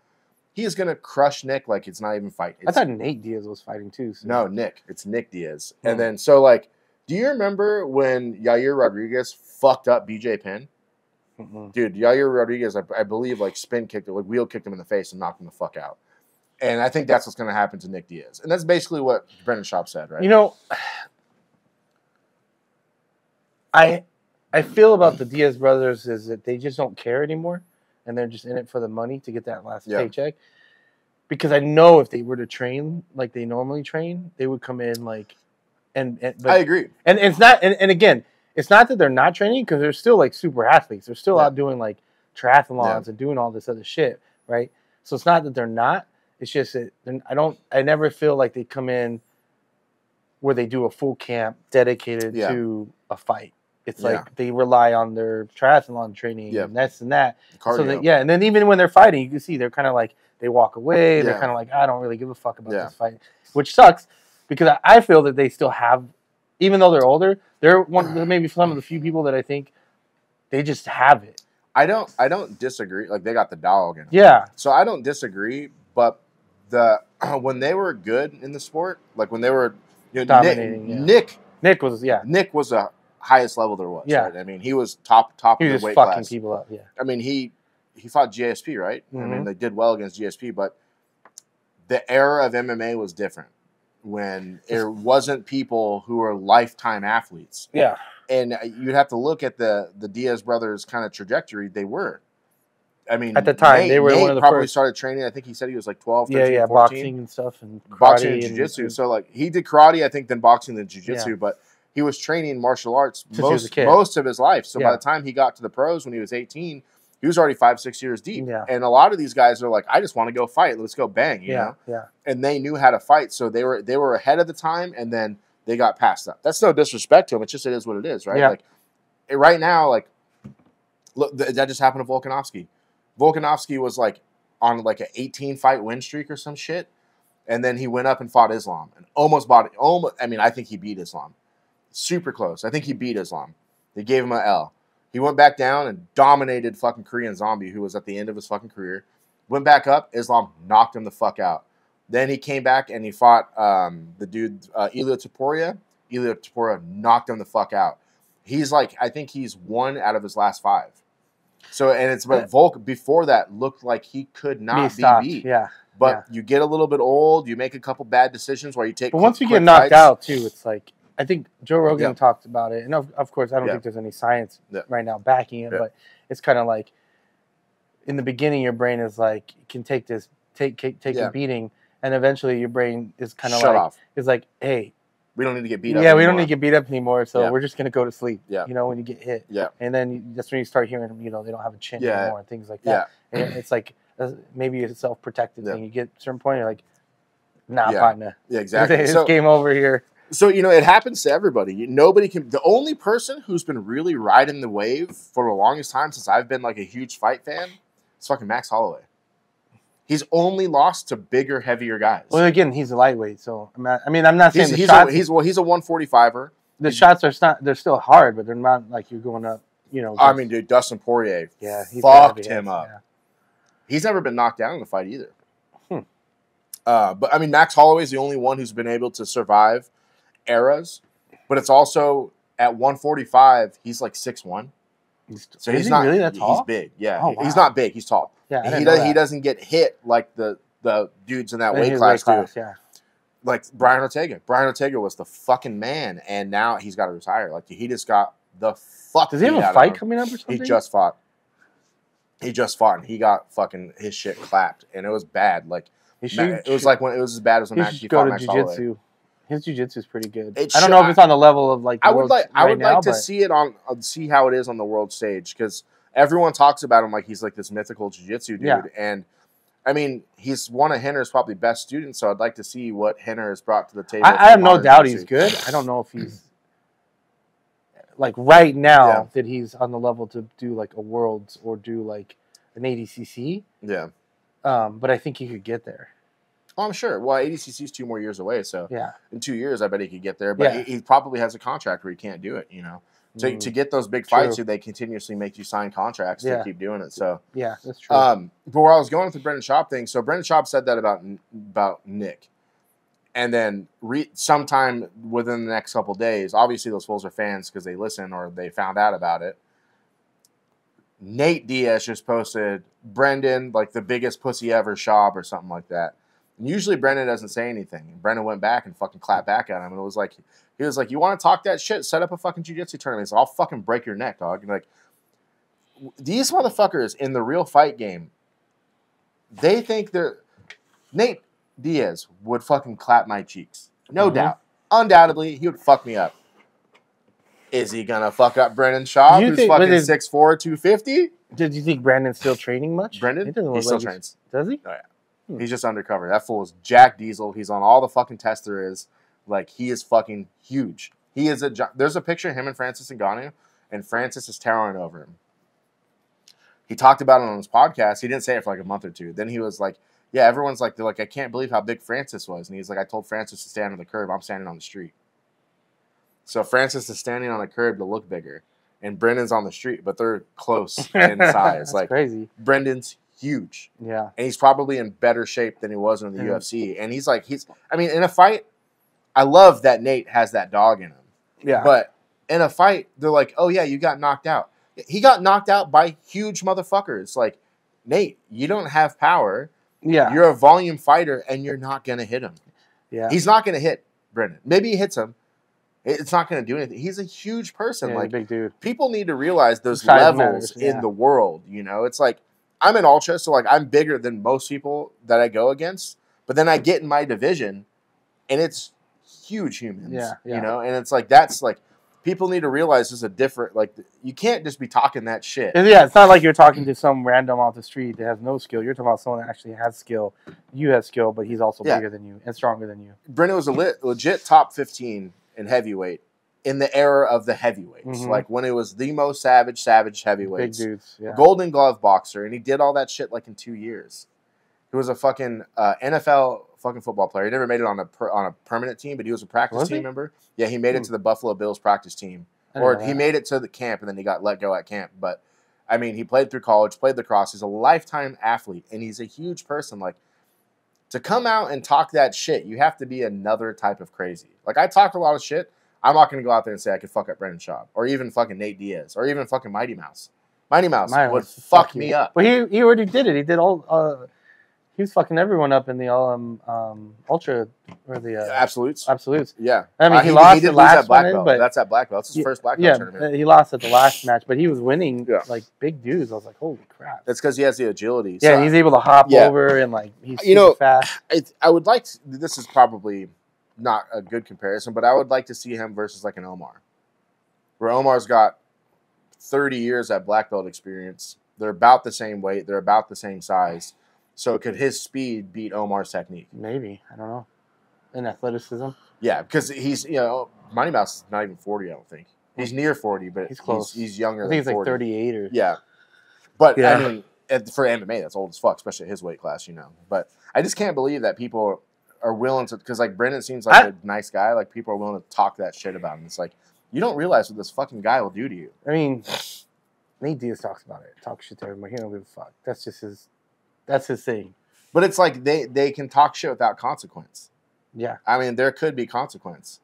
He is gonna crush Nick like it's not even fight. I thought Nate Diaz was fighting too. so- no, Nick. It's Nick Diaz. Hmm. And then so like, do you remember when Yair Rodriguez fucked up BJ Penn? Mm-mm. Dude, Yair Rodriguez, I, I believe, like spin kicked it, like wheel kicked him in the face and knocked him the fuck out. And I think that's what's gonna happen to Nick Diaz. And that's basically what Brendan Schaub said, right? You know, I I feel about the Diaz brothers is that they just don't care anymore, and they're just in it for the money to get that last Yeah. paycheck. Because I know if they were to train like they normally train, they would come in like and, and I agree. and it's not and, and again, it's not that they're not training because they're still like super athletes. They're still Yeah. out doing like triathlons and doing all this other shit, right? So it's not that they're not. It's just that I don't. I never feel like they come in where they do a full camp dedicated Yeah. to a fight. It's Yeah. like they rely on their triathlon training Yeah. and this and that. Cardio. So that, yeah, and then even when they're fighting, you can see they're kind of like they walk away. They're kind of like I don't really give a fuck about Yeah. this fight, which sucks because I, feel that they still have, even though they're older, they're one they're maybe some of the few people that I think they just have it. I don't. I don't disagree. Like they got the dog in. Yeah, So I don't disagree, but the when they were good in the sport, like when they were you know, Dominating, Nick, yeah. Nick Nick was yeah Nick was the highest level there was. Yeah. right? I mean, he was top top he of the weight fucking class. people up. Yeah, I mean, he he fought GSP, right? I mean, Mhm. they did well against GSP, but the era of MMA was different when there wasn't people who were lifetime athletes, yeah, and you'd have to look at the the Diaz brothers' kind of trajectory. They were. I mean, At the time, Nate- they were Nate one of the probably first. started training. I think he said he was like 12, yeah, 13, yeah, 14 boxing and stuff and boxing and karate jiu-jitsu. So like he did karate, I think, then boxing, then jiu-jitsu, Yeah. but he was training martial arts Since he was a most most of his life. So by the time he got to the pros when he was 18, he was already five, six years deep. Yeah. And a lot of these guys are like, I just want to go fight. Let's go bang, you yeah, know? yeah, And they knew how to fight. So they were they were ahead of the time and then they got passed up. That's no disrespect to them. It's just it is what it is, right? Yeah. Like eh, right now, like look th- that just happened to Volkanovski. Volkanovski was like on like an 18 fight win streak or some shit. And then he went up and fought Islam and almost bought it. Almost, I mean, I think he beat Islam. Super close. I think he beat Islam. They gave him a L. He went back down and dominated fucking Korean Zombie, who was at the end of his fucking career. Went back up. Islam knocked him the fuck out. Then he came back and he fought um, the dude uh, Ilia Topuria. Ilia Topuria knocked him the fuck out. He's like, I think he's one out of his last five. So and it's but Volk before that looked like he could not be, stopped. beat. Yeah, But yeah. you get a little bit old, you make a couple bad decisions where you take. but once you get knocked fights. out too, it's like I think Joe Rogan Yeah. talked about it, and of, of course I don't Yeah. think there's any science Yeah. right now backing it, but it's kind of like in the beginning your brain is like can take this take take, take a beating, and eventually your brain is kind of like off. is like hey We don't need to get beat up. yeah up. we don't need to get beat up anymore, so Yeah. we're just gonna go to sleep. Yeah. you know when you get hit, Yeah. and then you, that's when you start hearing you know they don't have a chin Yeah. anymore and things like that. Yeah. And it's like uh, maybe a self protective Yeah. thing. You get a certain point, you're like, nah, Yeah. partner, Yeah. Exactly. it's So, game over here. So you know, it happens to everybody. Nobody can. The only person who's been really riding the wave for the longest time since I've been like a huge fight fan is fucking Max Holloway. He's only lost to bigger, heavier guys. Well, again, he's a lightweight, so I'm not, I mean, I'm not saying he's the he's shots. a, he's well he's a 145er. the shots are not. They're still hard, but they're not like you're going up. You know. I mean, dude, Dustin Poirier yeah, he's fucked him up. yeah. He's never been knocked down in a fight either. Hmm. Uh, but I mean, Max Holloway is the only one who's been able to survive eras. But it's also at 145, he's like 6'1. He's, So he's he not really that tall. He's big. Yeah, Oh, He- he's not big. He's tall. Yeah, he does, he doesn't get hit like the the dudes in that In weight his class, do. Yeah. Like Brian Ortega. Brian Ortega was the fucking man, and now he's got to retire. Like he just got the fuck. Does he have a fight coming up or something? He just fought. He just fought, and he got fucking his shit clapped, and it was bad. Like should, it was like when it was as bad as when he Max he go fought to Max Holloway. Jujitsu. His jujitsu is pretty good. It I don't know if it's on the level of like. the I would world like I would now, like to see it on uh, see how it is on the world stage because everyone talks about him like he's like this mythical jiu-jitsu dude Yeah. and I mean he's one of Rener's probably best students so I'd like to see what Rener has brought to the table. I, I have no doubt he's good. I don't know if he's like right now Yeah. that he's on the level to do like a worlds or do like an ADCC. Yeah, Um, but I think he could get there. Oh, I'm sure. Well, ADCC is two more years away, so Yeah. in two years I bet he could get there. But Yeah. he, he probably has a contract where he can't do it. You know, to, Mm, to get those big fights, True. they continuously make you sign contracts Yeah. to keep doing it. So. yeah, that's true. Um, but where I was going with the Brendan Schaub thing, so Brendan Schaub said that about about Nick, and then re- sometime within the next couple days, obviously those fools are fans because they listen or they found out about it. Nate Diaz just posted Brendan like the biggest pussy ever Schaub or something like that. And usually Brendan doesn't say anything. And Brendan went back and fucking clapped back at him, and it was like he was like, "You want to talk that shit? Set up a fucking jujitsu tournament. So I'll fucking break your neck, dog." And like these motherfuckers in the real fight game, they think they're Nate Diaz would fucking clap my cheeks. No Mhm. doubt. undoubtedly he would fuck me up. Is he gonna fuck up Brendan Schaub, You who's think- fucking is- 6'4", 250? Did you think Brendan's still training much? Brendan, It doesn't he still like trains. Does he? Hmm. He's just undercover. That fool is Jack Diesel. He's on all the fucking tests there is. Like he is fucking huge. He is a. There's a picture of him and Francis Ngannou, and Francis is towering over him. He talked about it on his podcast. He didn't say it for like a month or two. Then he was like, "Yeah, everyone's like, they're like, I can't believe how big Francis was." And he's like, "I told Francis to stand on the curb. I'm standing on the street." So Francis is standing on the curb to look bigger, and Brendan's on the street, but they're close in size. That's like crazy. Brendan's huge Yeah. and he's probably in better shape than he was in the Mhm. UFC. And he's like, he's, I mean, in a fight, I love that Nate has that dog in him. Yeah. But in a fight, they're like, oh yeah, you got knocked out. He got knocked out by huge motherfuckers. Like, Nate, you don't have power. yeah. You're a volume fighter, and you're not gonna hit him. yeah. He's not gonna hit Brendan. Maybe he hits him. It's not gonna do anything. He's a huge person. Yeah, like, big dude. people need to realize those levels matters, in the world. You know, it's like I'm an ultra, so like I'm bigger than most people that I go against. But then I get in my division, and it's huge humans. Yeah, yeah. You know, and it's like that's like people need to realize there's a different like you can't just be talking that shit. Yeah, it's not like you're talking to some random off the street that has no skill. You're talking about someone that actually has skill. You have skill, but he's also Yeah. bigger than you and stronger than you. Brendan was a lit, legit top 15 in heavyweight in the era of the heavyweights, Mhm. like when it was the most savage, savage Big heavyweights. dudes. Yeah. Golden Glove boxer, and he did all that shit like in two years. He was a fucking uh, NFL fucking football player. He never made it on a per, on a permanent team, but he was a practice Was team he? member. Yeah, he made it Hmm. to the Buffalo Bills practice team, or he made it to the camp, and then he got let go at camp. But I mean, he played through college, played lacrosse. He's a lifetime athlete, and he's a huge person. Like to come out and talk that shit, you have to be another type of crazy. Like I talk a lot of shit. I'm not gonna go out there and say I could fuck up Brendan Schaub, or even fucking Nate Diaz, or even fucking Mighty Mouse. Mighty Mouse Mine would fuck you. me up. But he he already did it. He did all. Uh, he was fucking everyone up in the um um ultra or the uh, Absolutes. absolutes. Yeah. I mean, Uh, he, lost did the last at black belt. but That's at black belt. That's his Yeah, first black belt yeah, tournament. he lost at the last match, but he was winning Yeah. like big dudes. I was like, holy crap. That's because he has the agility. Yeah, So and he's able to hop yeah. over and like he's You know, fast. I, I would like. To, this is probably not a good comparison, but I would like to see him versus like an Omar, where Omar's got thirty years at black belt experience. They're about the same weight. They're about the same size. So could his speed beat Omar's technique? Maybe I don't know. In athleticism, Yeah, because he's you know Mighty Mouse is not even forty. I don't think he's near forty, but He's close. He's, younger. I think it's than like 40. 38 or Yeah. But Yeah. I mean, at- for MMA, that's old as fuck, especially at his weight class, you know. But I just can't believe that people are willing to, because like Brendan seems like I- a nice guy. Like people are willing to talk that shit about him. It's like you don't realize what this fucking guy will do to you. I mean, Nate Diaz talks about it. Talks shit to everybody. He don't give a fuck. That's just his. That's his thing. But it's like they they can talk shit without consequence. Yeah. I mean, there could be consequence.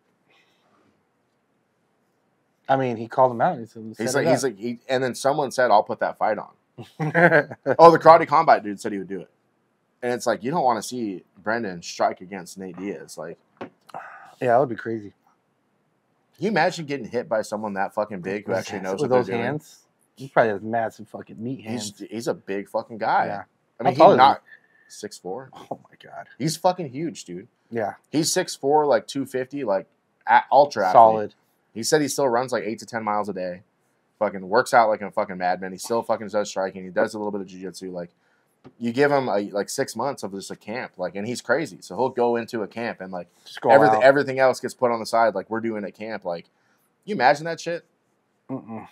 I mean, he called him out. He said, He's like he's like he, and then someone said, "I'll put that fight on." Oh, the karate combat dude said he would do it, and it's like you don't want to see Brendan strike against Nate Diaz. Like, yeah, that would be crazy. can you imagine getting hit by someone that fucking big who actually knows with what those they're doing? hands. He probably has massive fucking meat hands. He's he's a big fucking guy. Yeah. I mean, he's not six four. Oh my god. He's fucking huge, dude. Yeah. He's six four, like two fifty, like ultra athlete. Solid. He said he still runs like eight to ten miles a day. Fucking works out like a fucking madman. He still fucking does striking. He does a little bit of jiu-jitsu. Like you give him a, like six months of just a camp, like, and he's crazy. So he'll go into a camp and like everything out. everything else gets put on the side, like we're doing at camp. Like, you imagine that shit? Mm-mm.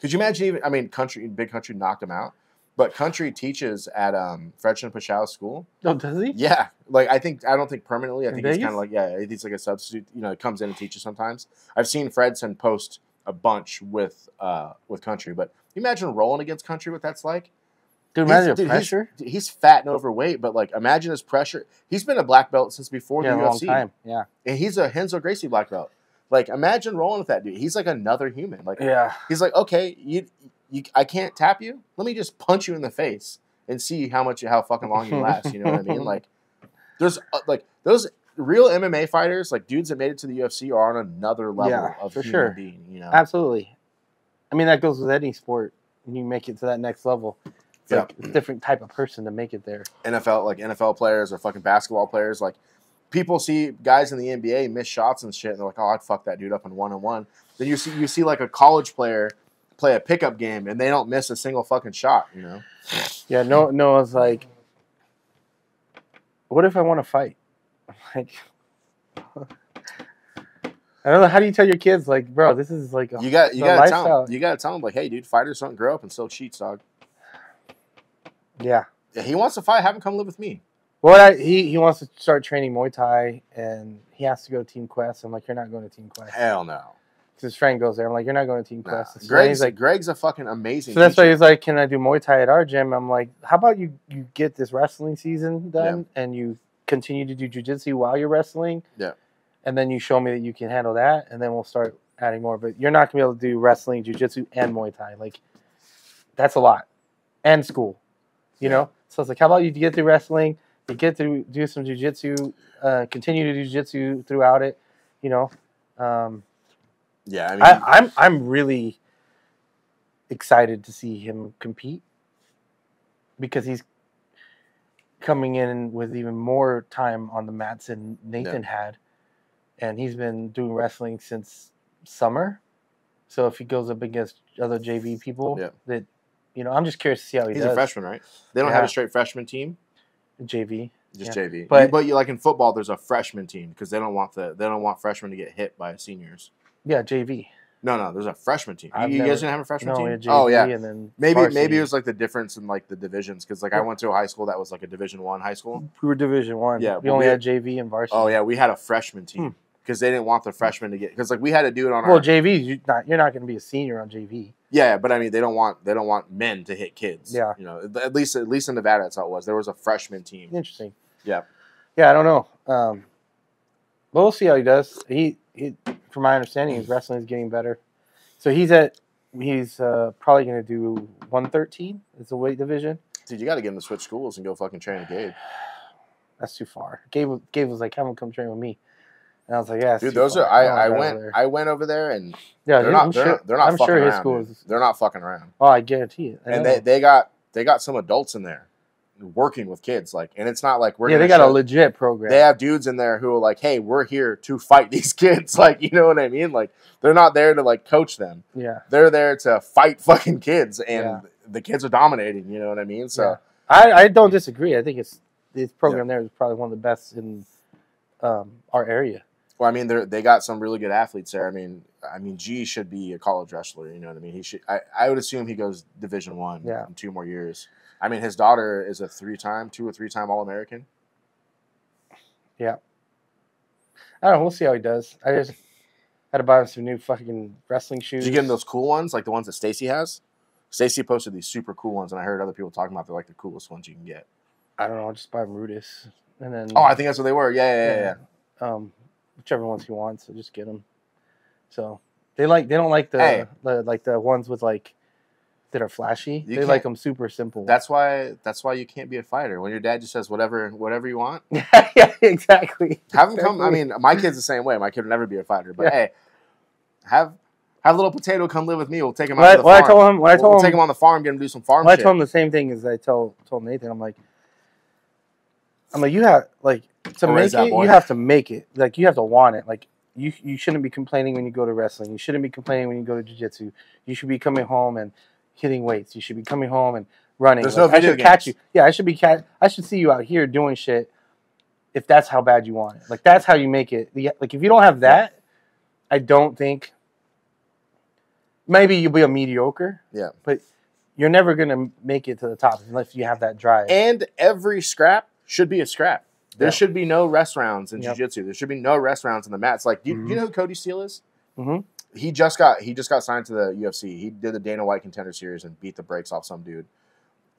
Could you imagine even? I mean, country, big country knocked him out, but country teaches at um, Fredson Paixão's school. Oh, does he? Yeah, like I think I don't think permanently. I In think he's kind of like yeah, he's like a substitute. You know, comes in and teaches sometimes. I've seen Fredson post a bunch with uh with country, but you imagine rolling against country. What that's like? Dude, He's- imagine the dude, he's- pressure. He's, fat and overweight, but like imagine his pressure. He's been a black belt since before Yeah, the UFC, time. Yeah. and he's a Renzo Gracie black belt. Like imagine rolling with that dude. He's like another human. Like Yeah. He's like, okay, you, you, I can't tap you. Let me just punch you in the face and see how much, how fucking long you last. You know what I mean? Like, there's uh, like those real MMA fighters, like dudes that made it to the UFC, are on another level Yeah, of for human sure. being. You know, Absolutely. I mean, that goes with any sport. When you make it to that next level, it's Yeah. like a different type of person to make it there. NFL like NFL players or fucking basketball players, like people see guys in the NBA miss shots and shit, and they're like, "Oh, I'd fuck that dude up in one on one." Then you see you see like a college player play a pickup game, and they don't miss a single fucking shot. You know? Yeah, no, Noah's like, what if I want to fight? Like, I don't know. How do you tell your kids, like, bro, this is like, a, You got you got to tell them, you got to tell them like, "Hey, dude, fighters don't grow up and sell cheats, dog." Yeah. Yeah, he wants to fight. Have him come live with me. Well, I, he he wants to start training Muay Thai, and he has to go to Team Quest. I'm like, you're not going to Team Quest. Hell no. his friend goes there. I'm like, you're not going to Team Nah. Quest. So Greg's like, Greg's a fucking amazing. so that's why he's like, can I do Muay Thai at our gym? I'm like, how about you you get this wrestling season done, and you continue to do jujitsu while you're wrestling. Yeah. And then you show me that you can handle that, and then we'll start adding more. But you're not gonna be able to do wrestling, jujitsu, and Muay Thai. Like, that's a lot, and school. You Yeah. know. So it's like, how about you get through wrestling, you get through do some jujitsu, uh, continue to do jujitsu throughout it. You know. Um, yeah, I mean, I, I'm I'm really excited to see him compete because he's coming in with even more time on the mats than Nathan had, and he's been doing wrestling since summer. So if he goes up against other JV people, Yeah. that you know, I'm just curious to see how he does. he's does. a freshman, right? They don't have a straight freshman team. JV. Just Yeah. JV. But- But but you like in football, there's a freshman team because they don't want the they don't want freshmen to get hit by seniors. Yeah, JV. No, no, there's a freshman team. You, I've you never- guys didn't have a freshman No, team? JV oh yeah, and then maybe varsity. maybe it was like the difference in like the divisions because like I went to a high school that was like a Division One high school. we were Division One. Yeah, we only we- had JV and varsity. Oh yeah, we had a freshman team Hmm. because they didn't want the freshmen to get because like we had to do it on Well, our JV, You're not you're not going to be a senior on JV. Yeah, but I mean they don't want they don't want men to hit kids. Yeah. you know at least at least in Nevada that's how it was. There was a freshman team. Interesting. Yeah. Yeah, I don't know. Um, but we'll see how he does. He, he from my understanding, his wrestling is getting better. So he's at he's uh, probably going to do 113 is the weight division. Dude, you got to get him to switch schools and go fucking train with Gabe. That's too far. Gabe, was- Gabe was like, "Come him come train with me," and I was like, "Yeah, Dude, those are I, I went over there." I went over there and yeah, they're not they're, sure. not they're not I'm fucking sure his around. school is. They're not fucking around. Oh, I guarantee it. I and know. they, they got they got some adults in there working with kids like and it's not like we're yeah, they got a legit program. they have dudes in there who are like hey we're here to fight these kids like you know what i mean like they're not there to like coach them yeah, they're there to fight fucking kids and Yeah. the kids are dominating you know what i mean so Yeah. I, I don't disagree. I think it's this program there is probably one of the best in um, our area. Well i mean they they got some really good athletes there i mean i mean g should be a college wrestler you know what i mean he should i, I would assume he goes division one Yeah. in two more years i mean his daughter is a three-time two or three-time all-american Yeah. I don't know. We'll see how he does. I just had to buy him some new fucking wrestling shoes. Did you get him those cool ones, like the ones that Stacy has? Stacy posted these super cool ones, and I heard other people talking about they're like the coolest ones you can get. I don't know. I'll just buy Rudis, and then Oh, I think that's what they were. Yeah, yeah, yeah. yeah. um, whichever ones he wants, so just get them. So they like they don't like the, Hey. the like the ones with like that are flashy. You they like them super simple. That's why. That's why you can't be a fighter. When your dad just says whatever, whatever you want, yeah, exactly. have him come. I mean, my kid's the same way. My kid would never be a fighter, but Yeah. hey, have have little potato come live with me. We'll take him out What, to the what I told him, what I told we'll him, take him on the farm, get him to do some farm I told him the same thing as I told told Nathan. I'm like, I'm like, you have like to Or make it, boy. you have to make it. Like you have to want it. Like you you shouldn't be complaining when you go to wrestling. You shouldn't be complaining when you go to jiu-jitsu. You should be coming home and hitting weights. You should be coming home and running. There's Like, no I should catch you. Yeah, I should be cat. I should see you out here doing shit. If that's how bad you want it, like that's how you make it. Like if you don't have that, I don't think. Maybe you'll be a mediocre. Yeah. But you're never gonna make it to the top unless you have that drive. and every scrap should be a scrap. There Yeah. should be no rest rounds in Yep. jiu-jitsu. There should be no rest rounds in the mats. Like, do you, Mhm. you know who Cody Steele is? Mhm. He just got he just got signed to the UFC. He did the Dana White Contender Series and beat the brakes off some dude.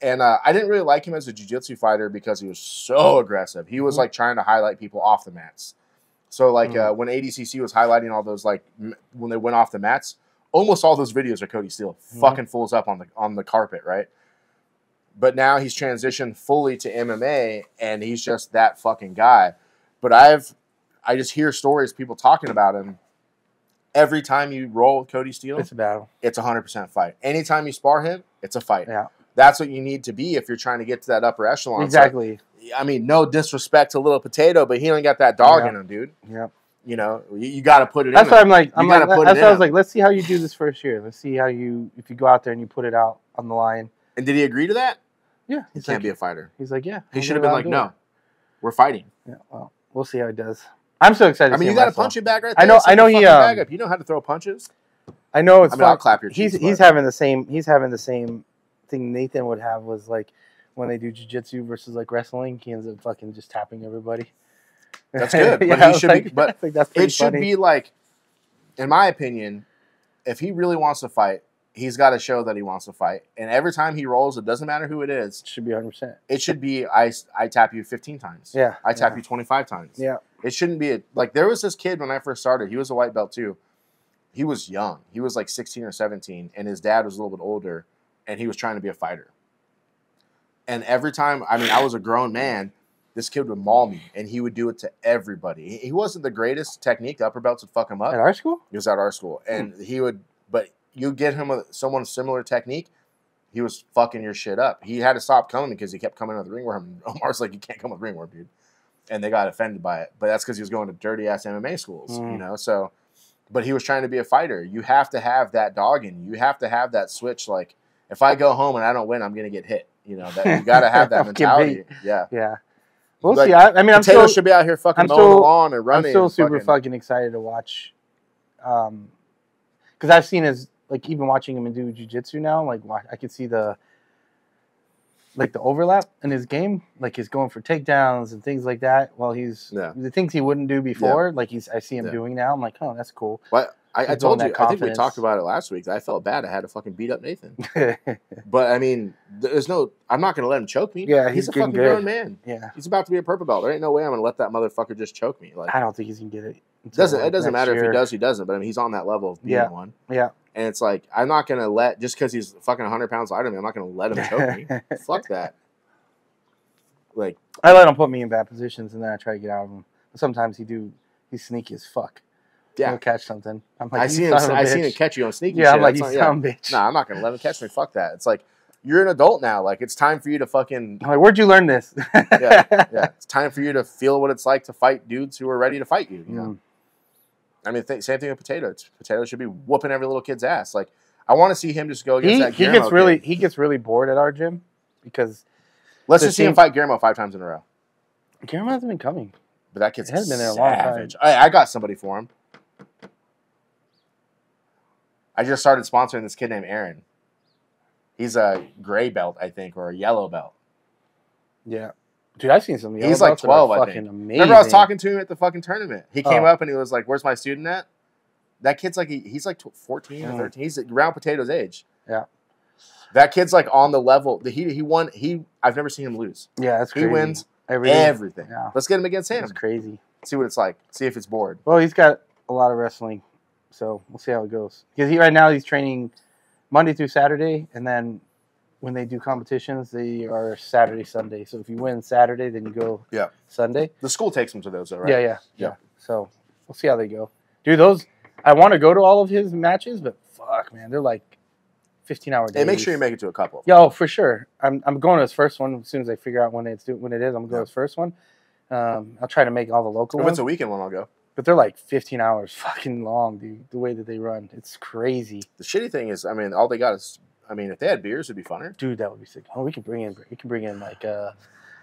And uh, I didn't really like him as a jiu-jitsu fighter because he was so aggressive. He was Mhm. like trying to highlight people off the mats. So like Mhm. uh, when ADCC was highlighting all those like m- when they went off the mats, almost all those videos are Cody Steele Mhm. fucking fools up on the on the carpet, right? But now he's transitioned fully to MMA and he's just that fucking guy. But I've I just hear stories people talking about him. Every time you roll with Cody Steele, It's a battle. it's a hundred percent fight. Anytime you spar him, it's a fight. Yeah. That's what you need to be if you're trying to get to that upper echelon. So Exactly. I mean, no disrespect to little potato, but he ain't got that dog Yeah. in him, dude. Yeah. You know, you, you got to put it That's in. why. I'm like, I'm gotta like, put it that's why I was him. like, let's see how you do this first year. Let's see how you, if you go out there and you put it out on the line. And did he agree to that? Yeah, He can't like, be a fighter. he's like, yeah. He should have been like, no, we're fighting. Yeah, well, we'll see how he does. I'm so excited. I mean, you got a wrestle. punching bag right there. I know- I know he, um, up. You know how to throw punches. I know it's. I mean, I'll clap your He's cheeks, he's but- having the same. He's having the same thing Nathan would have was like when they do jujitsu versus like wrestling. He ends up fucking just tapping everybody. That's good, but Yeah, he I was should be- like- but I think that's pretty It should be like, in my opinion, if he really wants to fight, he's got to show that he wants to fight. And every time he rolls, it doesn't matter who it is. Should be 100. percent It should be I I tap you 15 times. Yeah, I tap yeah. you 25 times. Yeah. It shouldn't be a, like there was this kid when I first started. He was a white belt too. He was young. He was like 16 or 17, and his dad was a little bit older, and he was trying to be a fighter. And every time, I mean, I was a grown man. This kid would maul me, and he would do it to everybody. He- He wasn't the greatest technique. The upper belts would fuck him up. At our school, He was at our school, and he would. But you get him with someone similar technique, he was fucking your shit up. He had to stop coming because he kept coming the ringworm. Omar's like, you can't come with ringworm, dude, and they got offended by it. But that's because he was going to dirty ass MMA schools, you Mm. know. So, but he was trying to be a fighter. You have to have that dog in you. You have to have that switch. Like, if I go home and I don't win, I'm gonna get hit. You know that you got to have that mentality. Yeah. yeah. We'll Like, see. I, I mean, I'm Potato still, should be out here fucking I'm mowing still- the lawn and running. I'm still super fucking- fucking excited to watch. Um, because I've seen his like even watching him do jujitsu now. Like I can see the like the overlap in his game. Like he's going for takedowns and things like that. While he's Yeah. the things he wouldn't do before. Like he's I see him Yeah. doing now. I'm like, oh, that's cool. What I, I told you, that I think we talked about it last week. I felt bad. I had to fucking beat up Nathan. But I mean, there's no. I'm not gonna let him choke me. Yeah, he's, he's a fucking good. grown man. Yeah, he's about to be a purple belt. There ain't no way I'm gonna let that motherfucker just choke me. Like I don't think he's gonna get it. It doesn't. It doesn't matter if he does, he doesn't. But I mean, he's on that level of being Yeah. one. Yeah. And it's like I'm not gonna let just because he's fucking 100 pounds lighter than me. I'm not gonna let him choke me. Fuck that. Like I let him put me in bad positions, and then I try to get out of him. But sometimes he do. He's sneaky as fuck. yeah, He'll catch something. I'm like, I "You see him. son of a I seen him catch you on sneaky. Yeah, shit. I'm like, you That's not- son of a bitch. Nah, I'm not gonna let him catch me. Fuck that. It's like you're an adult now. Like it's time for you to fucking I'm like, where'd you learn this? yeah, yeah. It's time for you to feel what it's like to fight dudes who are ready to fight you. You know, Mm. I mean, th- same thing with Potato. It's- Potato should be whooping every little kid's ass. Like, I want to see him just go against He that. he gets really kid. he gets really bored at our gym because Let's just see him fight Guillermo five times in a row. Guillermo hasn't been coming. But that kid's has been there a long time. I, I got somebody for him. I just started sponsoring this kid named Aaron. He's a gray belt, I think, or a yellow belt. Yeah, dude, I've seen some. He's like belts that are 12, I think. amazing. Remember, I was talking to him at the fucking tournament. He came Oh. up and he was like, "Where's my student at?" That kid's like, he- he's like fourteen or Mm. thirteen. He's around Potato's age. Yeah. That kid's like on the level. He he won. He I've never seen him lose. Yeah, that's crazy. He wins everything. everything. Yeah, Let's get him against him. that's crazy. See what it's like. See if it's bored. Well, he's got a lot of wrestling, so we'll see how it goes. Because he right now he's training Monday through Saturday, and then when they do competitions, they are Saturday Sunday. So if you win Saturday, then you go Yeah. Sunday. The school takes them to those, though, right? Yeah, yeah, Yeah. yeah. So we'll see how they go. Dude, those I want to go to all of his matches, but fuck, man, they're like fifteen hour days. Hey, make sure you make it to a couple. Yo, for sure. I'm I'm going to his first one as soon as I figure out when it's do, when it is. I'm gonna go to his first one. Um, I'll try to make all the local If ones, it's a weekend one, I'll go. but they're like 15 hours fucking long, dude. The way that they run, it's crazy, The shitty thing is, I mean, all they got is, I mean, if they had beers, it'd be funner. dude. That would be sick. Oh, we can bring in we can bring in like uh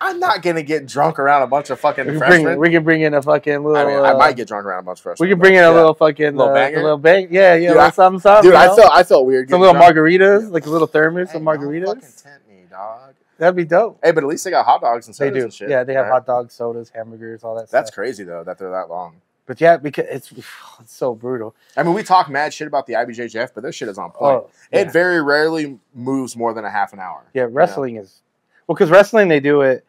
I'm not gonna get drunk around a bunch of fucking we can freshmen. bring we can bring in a fucking little. I mean, I uh, might get drunk around a bunch of freshmen. We can bring in a yeah. little fucking Little uh, a little bang. Yeah, yeah, Dude, little I- something, something. Dude, I felt I felt weird. some little drunk. margaritas, like a little thermos, Hey, some margaritas. fucking tempt me, dog. That'd be dope. Hey, but at least they got hot dogs and They sodas do. and shit. Yeah, they have right? hot dogs, sodas, hamburgers, all that That's stuff. crazy though that they're that long. But yeah, because it's, it's so brutal. I mean, we talk mad shit about the IBJJF, but this shit is on point. Oh, yeah. It very rarely moves more than a half an hour. Yeah, wrestling is well because wrestling they do it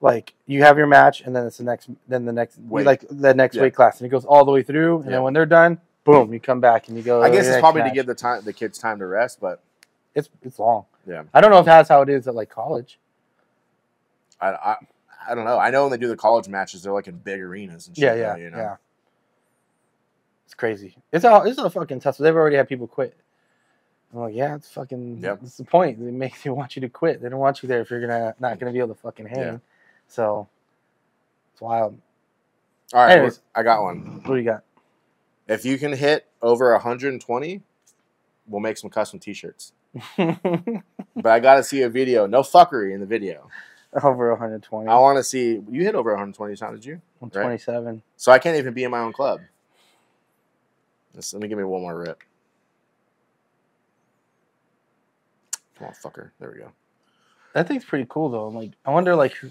like you have your match and then it's the next then the next like the next Yeah. weight class and it goes all the way through and Yeah. then when they're done, boom, you come back and you go. I guess it's probably to give the time the kids time to rest, but it's it's long. Yeah. I don't know if that's how it is at like college. I, I I don't know. I know when they do the college matches, they're like in big arenas and shit. Yeah, though, yeah, you know? yeah. It's crazy. It's a it's a fucking tough. They've already had people quit. I'm like, yeah, it's fucking. Yep. That's the point. They make they want you to quit. They don't want you there if you're gonna not gonna be able to fucking hang. Yeah. So it's wild. All right, Anyways. I got one. What do you got? If you can hit over 120, we'll make some custom T-shirts. But I got to see a video. No fuckery in the video. Over 120. I want to see you hit over 120 times, did you? 127. So I can't even be in my own club. Let's- let me give me one more rip. Come on, fucker. There we go. That thing's pretty cool though. I'm like, I wonder like. who-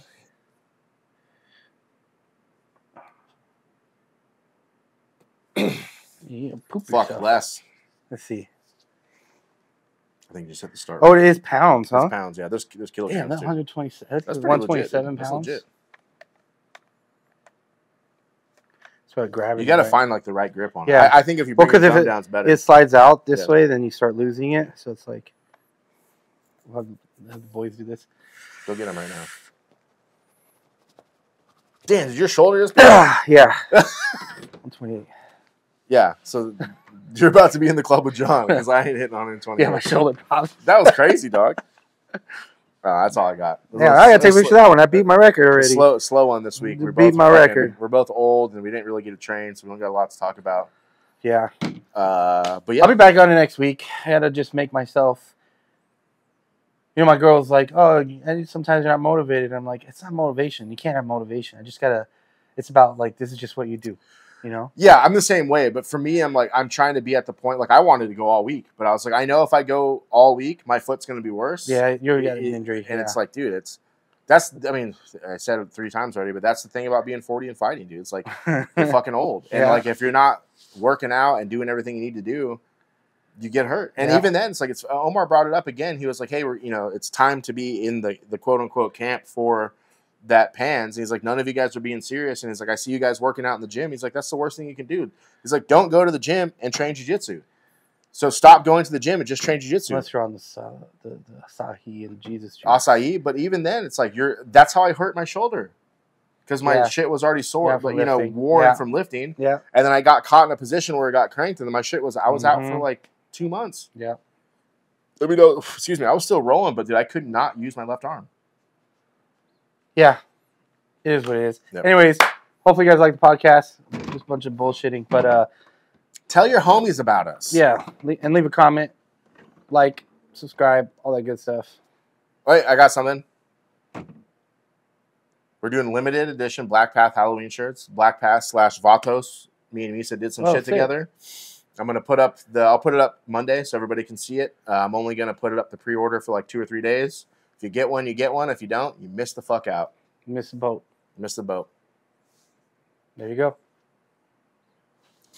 you poop Fuck yourself. less. Let's see. I think you just hit the start. Oh, it is pounds, It's huh? pounds. Yeah, there's there's kilograms Damn, that 127. That's, That's pretty legit, 127. That's pounds. legit. That's what gravity. You got to right? find like the right grip on Yeah. it. I, I think if you Well, your thumb it- down, it's better. It slides out this Yeah. way, then you start losing it. So it's like, we'll have, have the boys do this. Go get him right now. Damn, did your shoulder just? yeah. 128. Yeah. So you're about to be in the club with John because I ain't hitting 120. Yeah, my shoulder popped. That was crazy, dog. Oh, that's all I got. Yeah, I gotta take a picture of that one. I beat my record already. Slow, slow one this week. We beat my fucking- record. We're both old and we didn't really get to train, so we don't got a lot to talk about. Yeah. Uh, but yeah, I'll be back on it next week. I gotta just make myself. You know, my girl's like, "Oh, and sometimes you're not motivated." I'm like, "It's not motivation. You can't have motivation. I just gotta. It's about like this is just what you do." You know? yeah, I'm the same way. But for me, I'm like, I'm trying to be at the point. Like, I wanted to go all week, but I was like, I know if I go all week, my foot's going to be worse. Yeah, you're It- an injury, and yeah. it's like, dude, it's that's. I mean, I said it three times already, but that's the thing about being 40 and fighting, dude. It's like you're fucking old, and Yeah. like if you're not working out and doing everything you need to do, you get hurt. And Yeah. even then, it's like it's Omar brought it up again. He was like, "Hey, we're you know, it's time to be in the the quote unquote camp for." That pans. And he's like, none of you guys are being serious. And he's like, I see you guys working out in the gym. He's like, that's the worst thing you can do. He's like, don't go to the gym and train jujitsu. So stop going to the gym and just train jujitsu. Unless you're on the sa- the, the Asahi and Jesus. acai, but even then, it's like you're. That's how I hurt my shoulder because my Yeah. shit was already sore, Yeah, but you know, worn Yeah. from lifting. Yeah, And then I got caught in a position where it got cranked, and then my shit was. I was out for Mhm. like two months. yeah. I mean, no, excuse me, I was still rolling, but dude, I could not use my left arm. Yeah, it is what it is. Yep. Anyways, hopefully you guys like the podcast. Just a bunch of bullshitting, but uh, Tell your homies about us. yeah, and leave a comment, like, subscribe, all that good stuff. Wait, I got something. We're doing limited edition Black Path Halloween shirts. Black Path slash Vatos. Me and Misa did some Oh, shit sick. together. I'm gonna put up the. I'll put it up Monday so everybody can see it. Uh, I'm only gonna put it up the pre-order for like two or three days. You get one, you get one. If you don't, you miss the fuck out. Miss the boat. You miss the boat. There you go.